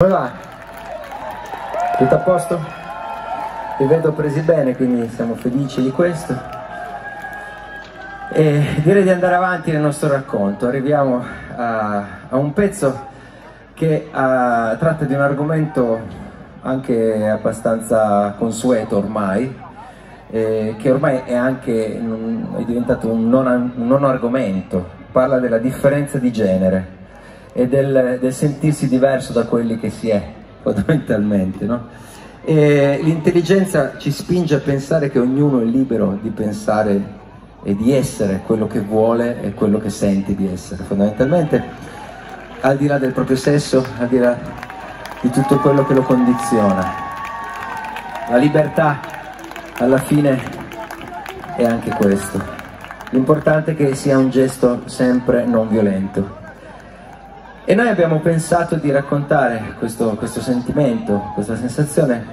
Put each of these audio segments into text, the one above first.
Come va? Tutto a posto? Vi vedo presi bene, quindi siamo felici di questo. E direi di andare avanti nel nostro racconto. Arriviamo a, a un pezzo che a, tratta di un argomento anche abbastanza consueto ormai, eh, che ormai è anche è diventato un non, un non argomento. Parla della differenza di genere e del, del, sentirsi diverso da quelli che si è, fondamentalmente. No? l'intelligenza ci spinge a pensare che ognuno è libero di pensare e di essere quello che vuole e quello che sente di essere, fondamentalmente, al di là del proprio sesso, al di là di tutto quello che lo condiziona. La libertà, alla fine, è anche questo. L'importante è che sia un gesto sempre non violento. E noi abbiamo pensato di raccontare questo, questo sentimento, questa sensazione,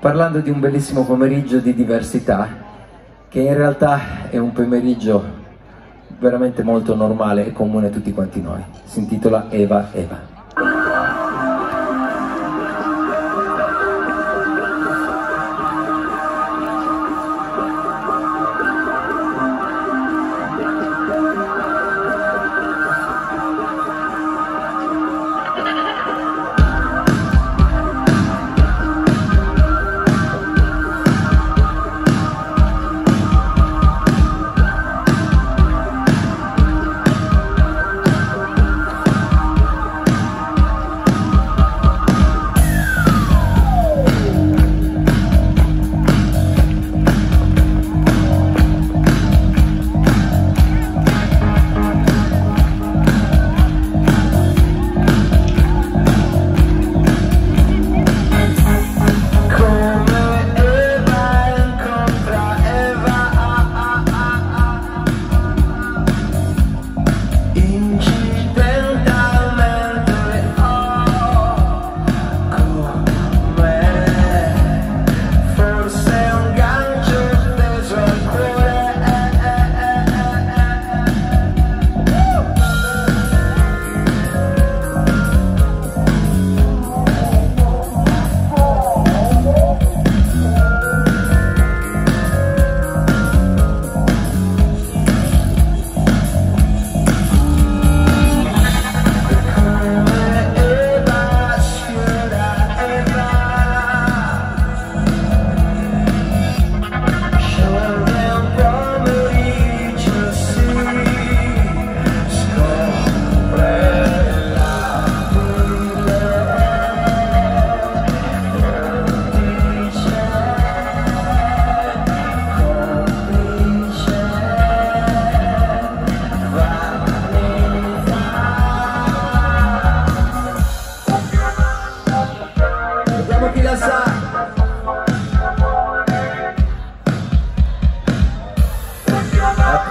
parlando di un bellissimo pomeriggio di diversità, che in realtà è un pomeriggio veramente molto normale e comune a tutti quanti noi. Si intitola Eva Eva.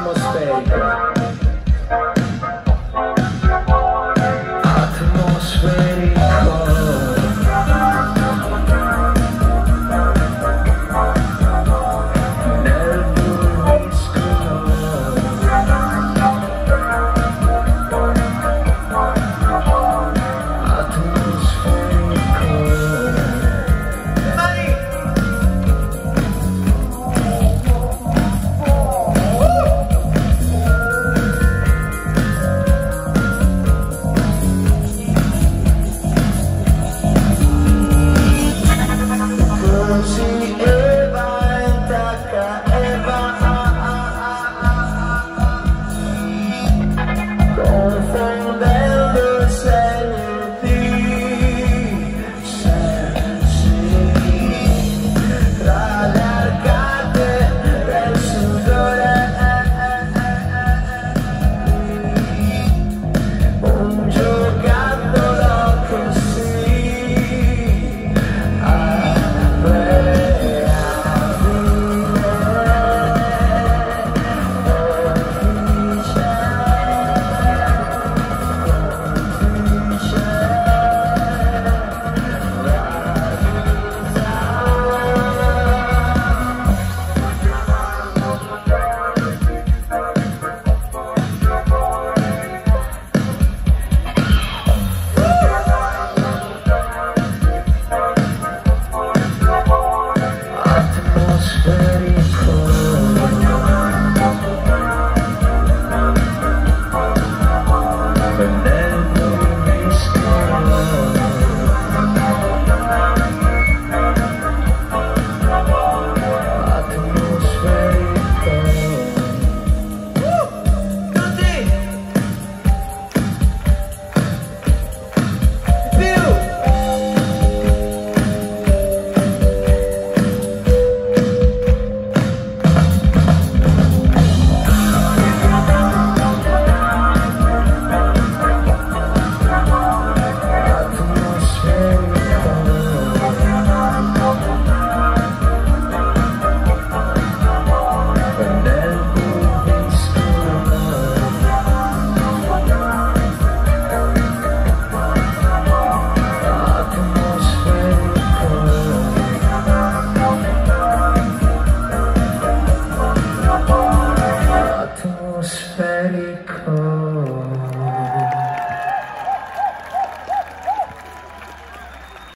must stay.